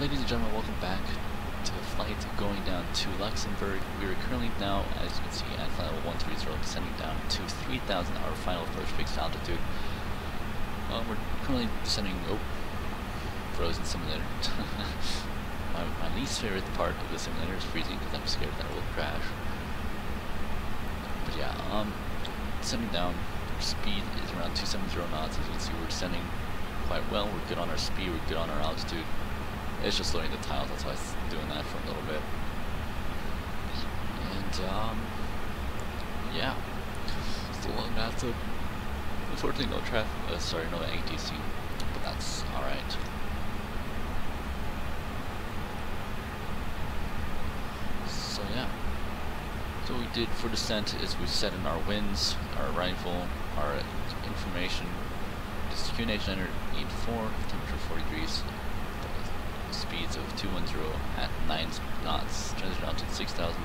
ladies and gentlemen, welcome back to the flight going down to Luxembourg. We are currently now, as you can see, at flight level 130, descending down to 3,000, our final approach fixed altitude. Uh, we're currently descending, oh, frozen simulator. my, my least favorite part of the simulator is freezing because I'm scared that it will crash. But yeah, um, descending down, our speed is around 270 knots. As you can see, we're descending quite well. We're good on our speed, we're good on our altitude. It's just loading the tiles, that's why I was doing that for a little bit. And, um, yeah. Still long massive. Unfortunately, no traffic, uh, sorry, no ATC, but that's alright. So, yeah. So what we did for descent is we set in our winds, our rifle, our information, this QNH 984, temperature 40 degrees, speeds of 210 at 9 knots, transition to 6,000.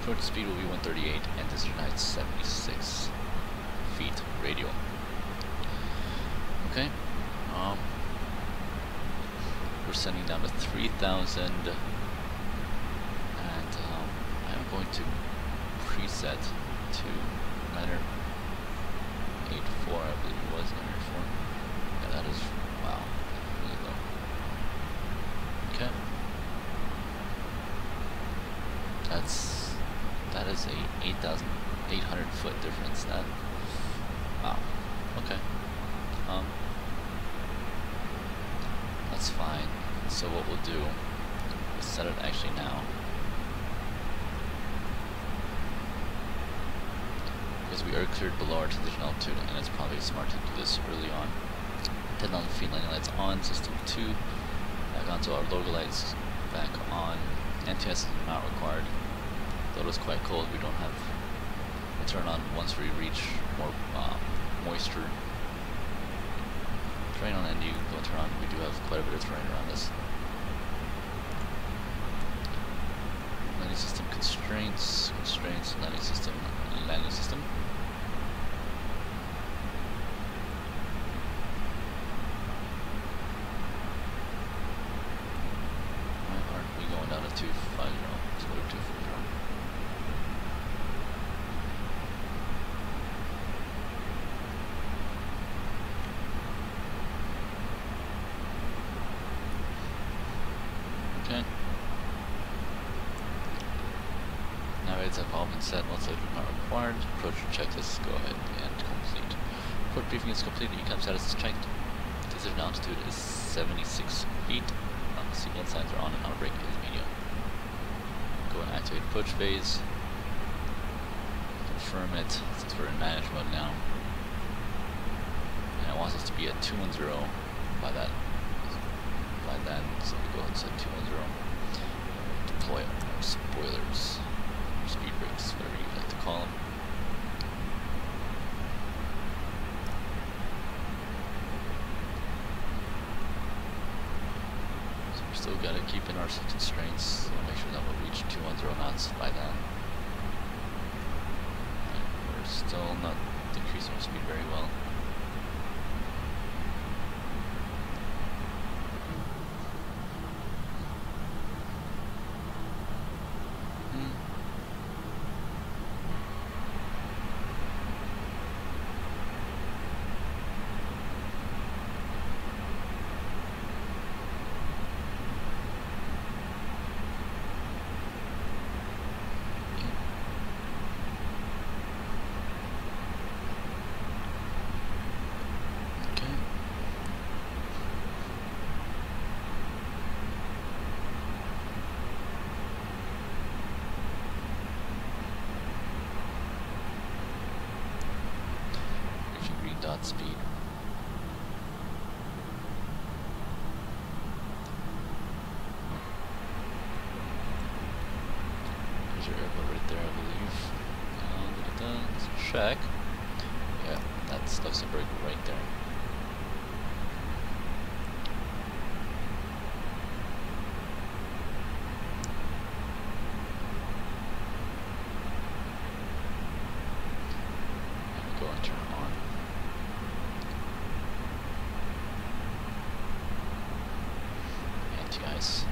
Approach speed will be 138 and decision height 76 feet radial. Okay, um, we're sending down to 3,000 and um, I'm going to preset to 984, I believe it was 984. Yeah, that is, wow, really low. Okay. That's, that is a 8,800 foot difference. That, wow, okay. Um, that's fine. So what we'll do is set it actually now. Because we are cleared below our transition altitude and it's probably smart to do this early on. 10 on feet landing lights on, system 2 back onto our logo lights back on. NTS is not required. It is quite cold, we don't have a turn on once we reach more uh, moisture. Terrain on ND, don't turn on. We do have quite a bit of terrain around us. Landing system constraints, constraints, landing system, landing system. Why aren't we going down to 250? Let's go to 240. Okay. Navaids have all been set, most likely not required. Approach checklist, go ahead and complete. Approach briefing is complete, ECAM status is checked. Decision altitude is 76 feet. Um, seatbelt signs are on and auto brake is medium. Go and activate approach phase. Confirm it, since we're in manage mode now. And it wants us to be at 210 by that by then, so we go ahead and set 210. Deploy our spoilers, speed brakes, whatever you like to call them. So we're still gotta keep in our constraints, so make sure that we'll reach 210 knots by then. And we're still not decreasing our speed very well. Hmm. Okay. Reaching green dot speed. There's your airport right there, I believe. Uh, da -da -da. Let's check. Yeah, that's Luxembourg right there. And go and turn on. Anti-ice.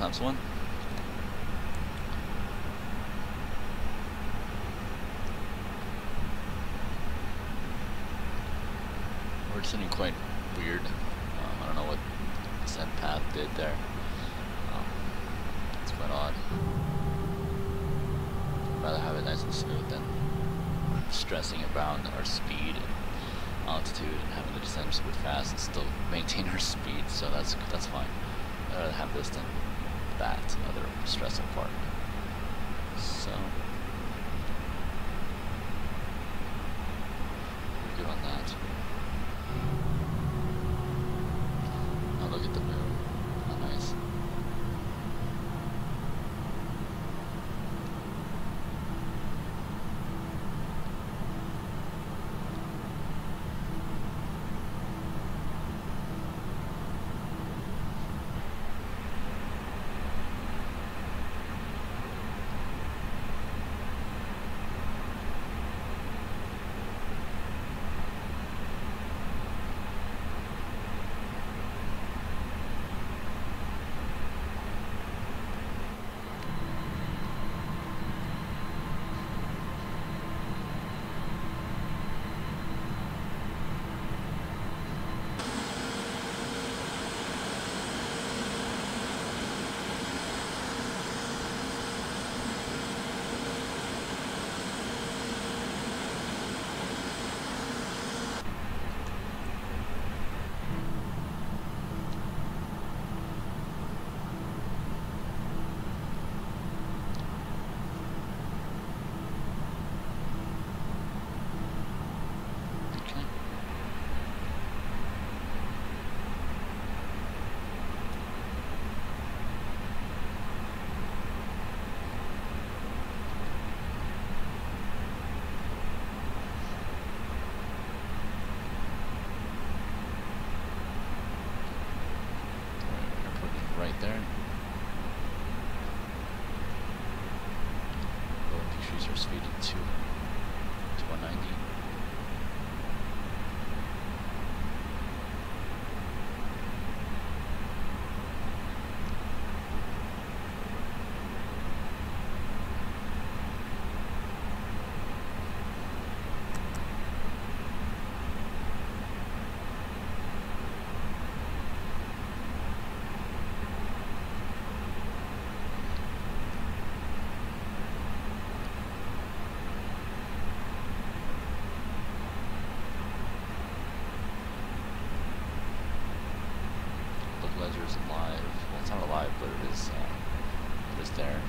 Times 1. We're sitting quite weird. Um, I don't know what descent path did there. Um, it's quite odd. I'd rather have it nice and smooth than stressing about our speed and altitude and having to descend super fast and still maintain our speed, so that's that's fine. I'd rather have this than that other stressful part. So Well, it's not alive, but it is, um, it is there.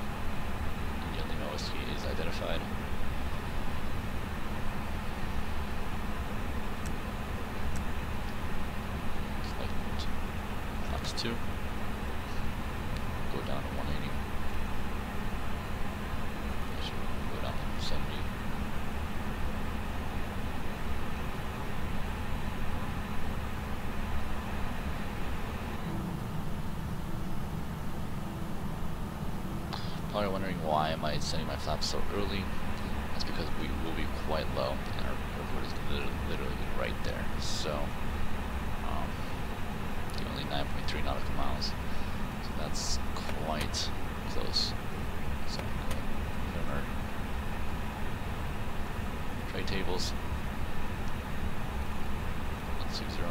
And you only know if he is identified. Select Fox 2. Probably wondering why am I setting my flaps so early. That's because we will be quite low and our airport is literally, right there. So, um, only 9.3 nautical miles. So that's quite close. So, here are trade tables. 160.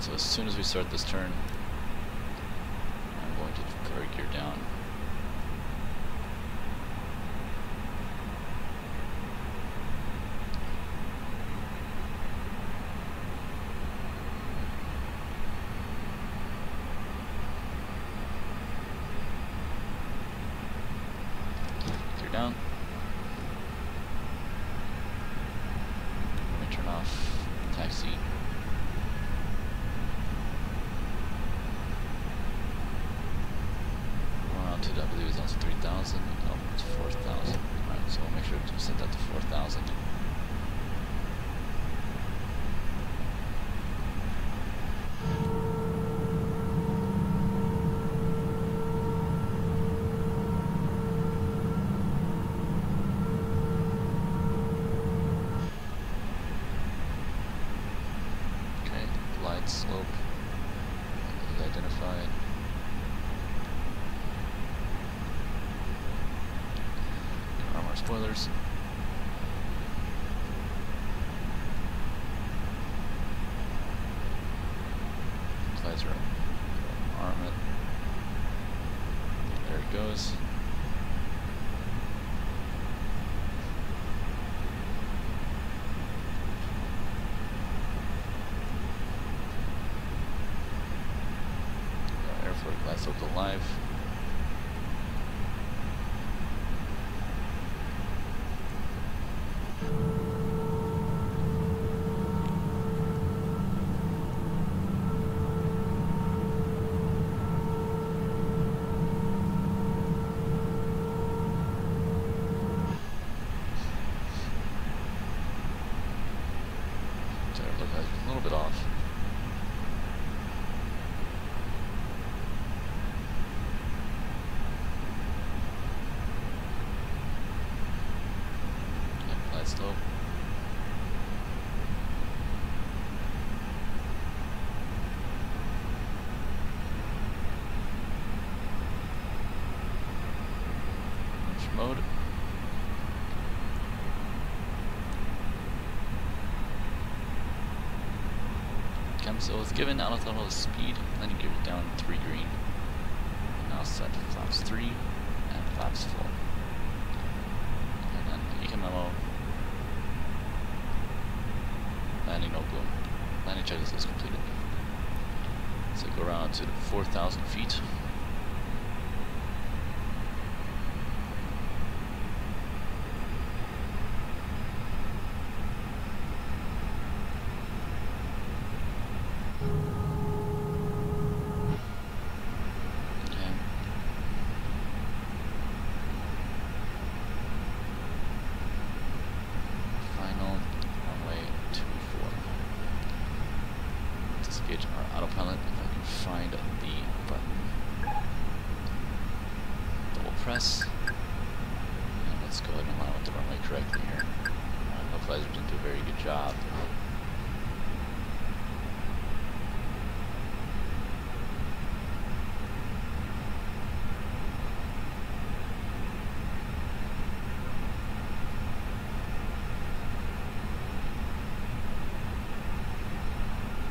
So as soon as we start this turn, I'm going to our gear down. Gear down. Let me turn off taxi. Around 2W is also 3000. No, it's 4000. Alright, so we'll make sure to set that to 4000. Okay, light spoilers. Visor arm it. There it goes. Airflow glass up alive. Sorry, look, a little bit off. Yeah, glide slope. Launch mode. So it's given out auto throttle speed, then you give it down 3 green. Now set flaps 3 and flaps full. And then ECAM memo. Landing no bloom. Landing checklist is completed. So go around to 4,000 feet.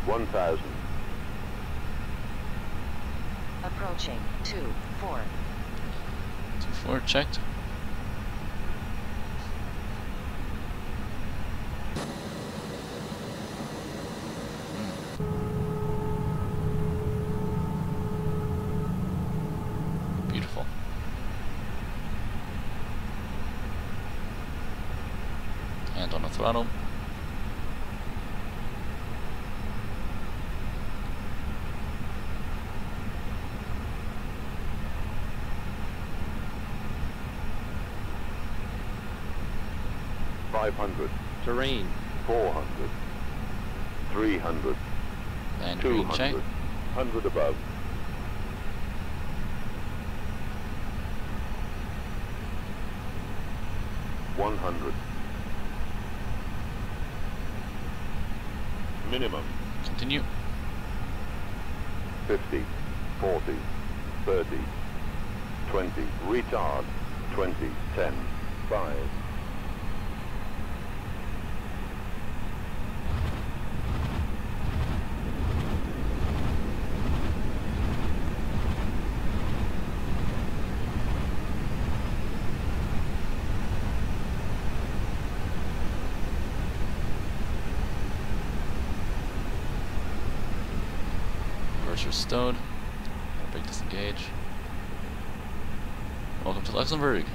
1,000. Approaching 2, 4. 2, 4, checked. Hmm. throttle. Five hundred. Terrain. Four hundred. Three hundred. Land Two green check. hundred. Hundred above. One hundred. Minimum. Continue. 50, 40, 30, 20, retard, 20, 10, 5. Stowed. Brake disengage. Welcome to Luxembourg.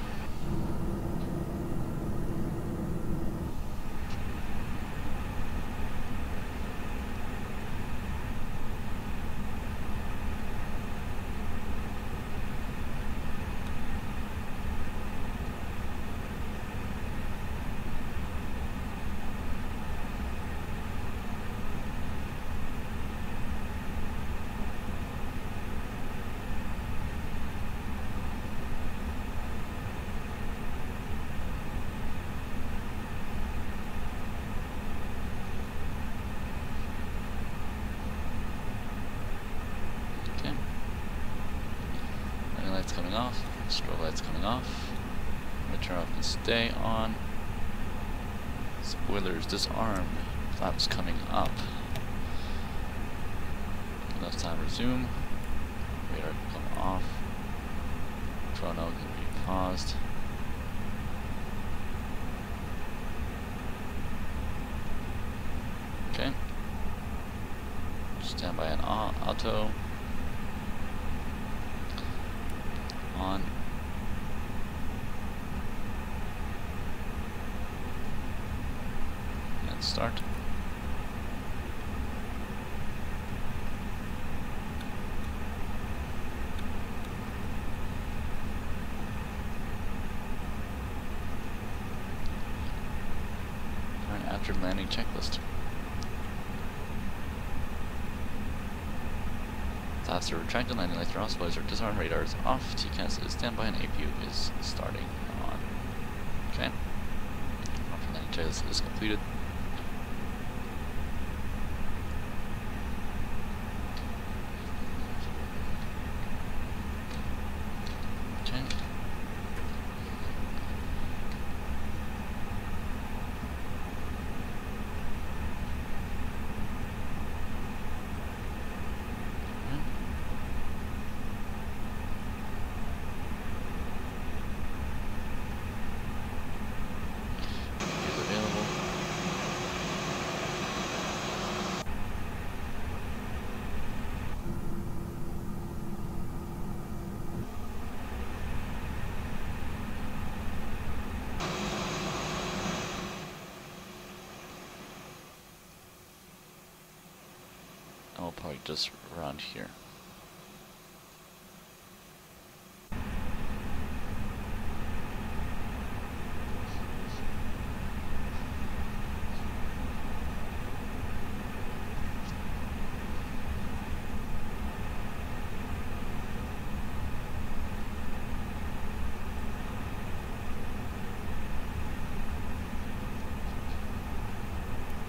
Okay. Lights coming off. Strobe lights coming off. gonna turn off and stay on. Spoilers disarmed. Flaps coming up. Enough time resume. Radar come off. Chrono can be paused. Okay. Stand by an auto. On. And start. Alright, after landing checklist. Are landing lights are off, spoilers disarmed, radar is off, TCAS is standby, and APU is starting on. Okay. Landing checklist is completed. Okay. Alright. Is available. And we'll probably just around here.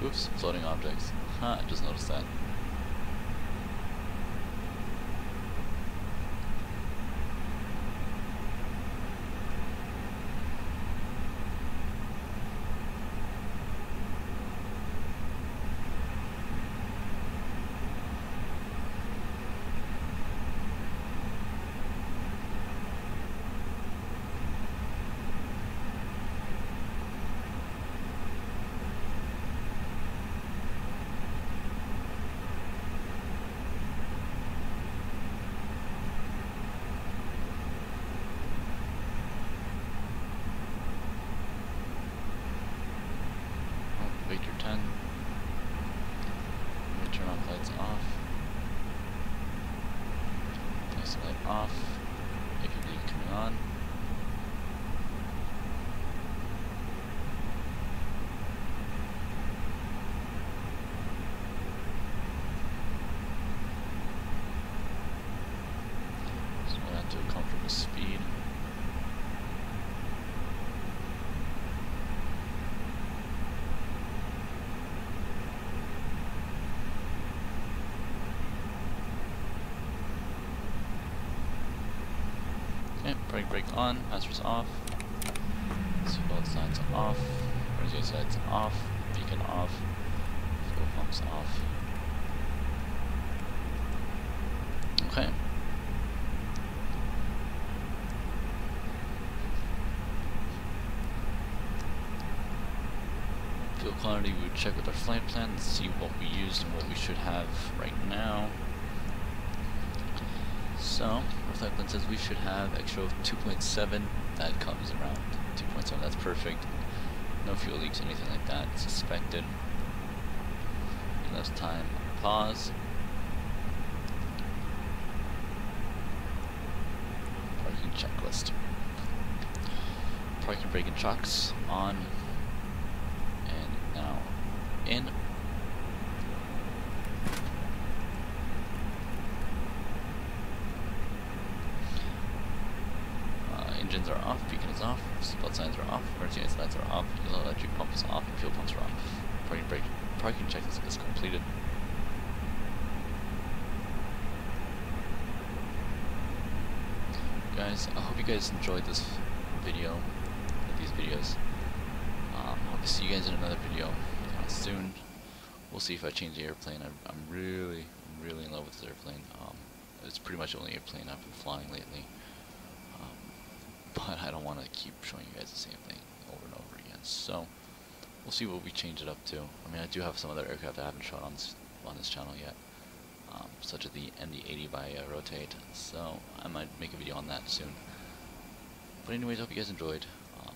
Oops, floating objects. Huh, I just noticed that. Oh, Wait your 10. Let me turn off lights off. Place light off. APU coming on. At a comfortable speed. Okay, brake brake on, hazards off. Seatbelt signs off. Radio sights off. Beacon off. Fuel pumps off. Okay. Quantity, we would check with our flight plan and see what we used and what we should have right now. So, our flight plan says we should have extra of 2.7. That comes around 2.7. That's perfect. No fuel leaks, anything like that suspected. Last time, pause. Parking checklist. Parking brake and shocks on. In. Uh, engines are off, beacon is off, seatbelt signs are off, emergency lights are off, electric pump is off, fuel pumps are off. Parking brake, parking checklist is completed. Guys, I hope you guys enjoyed this video. these videos. Um, hope to see you guys in another video soon. We'll see if I change the airplane. I'm, I'm really, really in love with this airplane. Um, it's pretty much the only airplane I've been flying lately. Um, but I don't want to keep showing you guys the same thing over and over again. So we'll see what we change it up to. I mean, I do have some other aircraft I haven't shown on this, on this channel yet, um, such as the MD-80 by uh, Rotate. So I might make a video on that soon. But anyways, hope you guys enjoyed, um,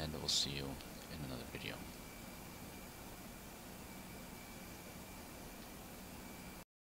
and we'll see you in another video.